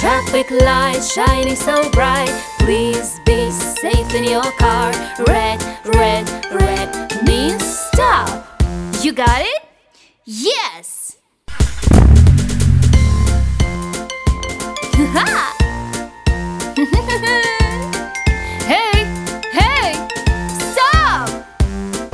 Traffic lights shining so bright. Please be safe in your car. Red, red, red means stop. You got it? Yes! hey, hey, stop!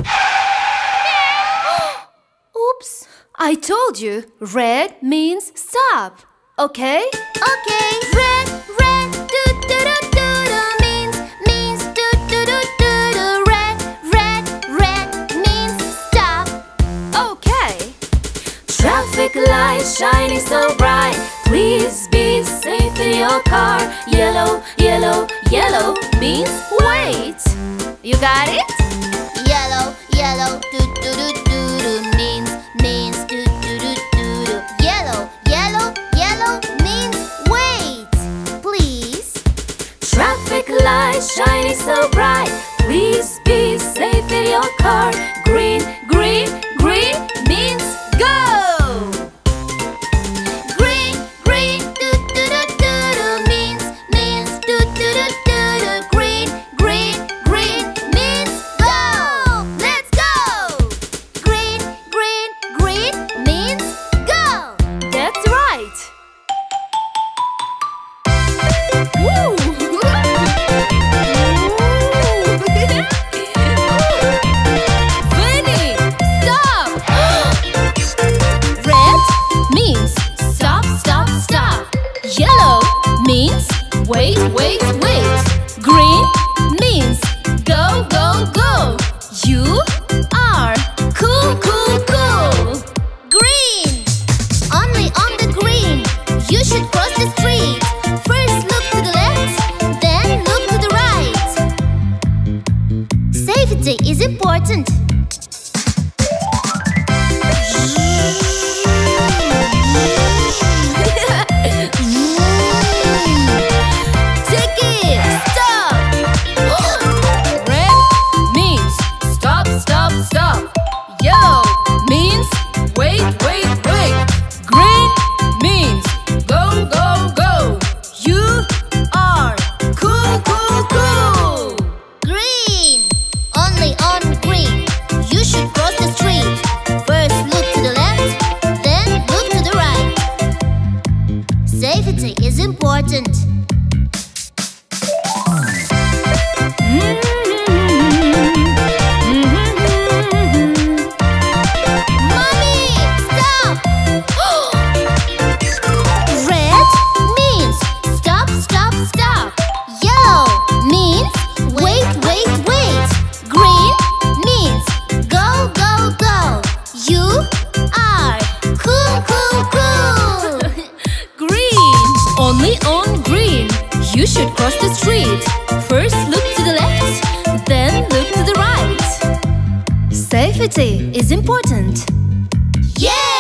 Oops, I told you red means stop. Okay? Okay. Red, red, do do do do do means means do do do do do. Red, red, red means stop. Okay. Traffic lights shining so bright. Please be safe in your car. Yellow, yellow, yellow means wait. You got it? Yellow, yellow, do do do do so bright. Means wait, wait, wait. Important. on green. You should cross the street. First look to the left, then look to the right. Safety is important. Yeah!